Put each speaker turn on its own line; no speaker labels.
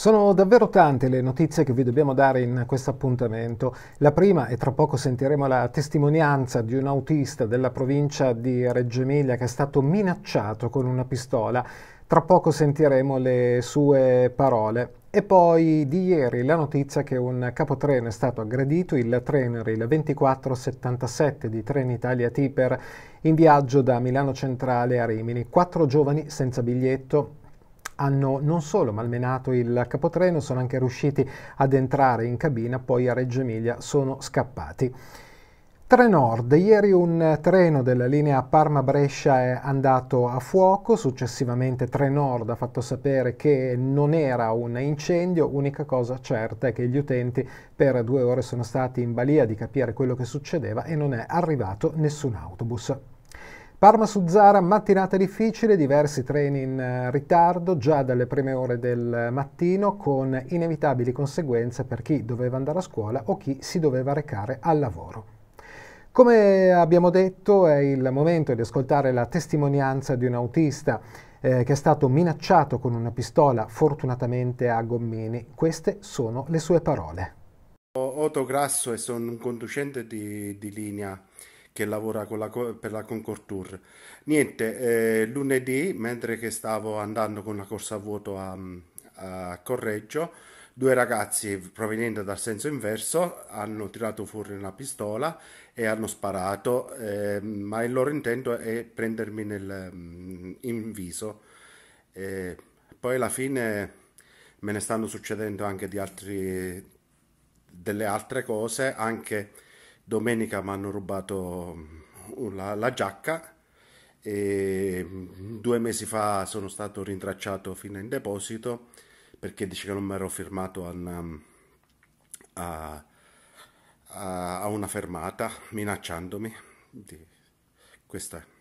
Sono davvero tante le notizie che vi dobbiamo dare in questo appuntamento. La prima, e tra poco sentiremo la testimonianza di un autista della provincia di Reggio Emilia che è stato minacciato con una pistola. Tra poco sentiremo le sue parole. E poi di ieri la notizia che un capotreno è stato aggredito, il treno era il 2477 di Trenitalia Tipper in viaggio da Milano Centrale a Rimini. Quattro giovani senza biglietto hanno non solo malmenato il capotreno, sono anche riusciti ad entrare in cabina, poi a Reggio Emilia sono scappati. Trenord, ieri un treno della linea Parma-Brescia è andato a fuoco, successivamente Trenord ha fatto sapere che non era un incendio, unica cosa certa è che gli utenti per due ore sono stati in balia di capire quello che succedeva e non è arrivato nessun autobus. Parma su Zara, mattinata difficile, diversi treni in eh, ritardo già dalle prime ore del mattino con inevitabili conseguenze per chi doveva andare a scuola o chi si doveva recare al lavoro. Come abbiamo detto è il momento di ascoltare la testimonianza di un autista eh, che è stato minacciato con una pistola fortunatamente a gommini. Queste sono le sue parole.
Otto Grasso e sono un conducente di, di linea che lavora la, per la Concord Tour. Niente, eh, lunedì, mentre che stavo andando con la corsa a vuoto a, a Correggio, due ragazzi provenienti dal senso inverso hanno tirato fuori una pistola e hanno sparato, eh, ma il loro intento è prendermi nel, mm, in viso. Eh, poi alla fine me ne stanno succedendo anche di altri, delle altre cose, anche domenica mi hanno rubato la, la giacca e due mesi fa sono stato rintracciato fino in deposito perché dice che non mi ero firmato a, a, a una fermata minacciandomi. Questo è.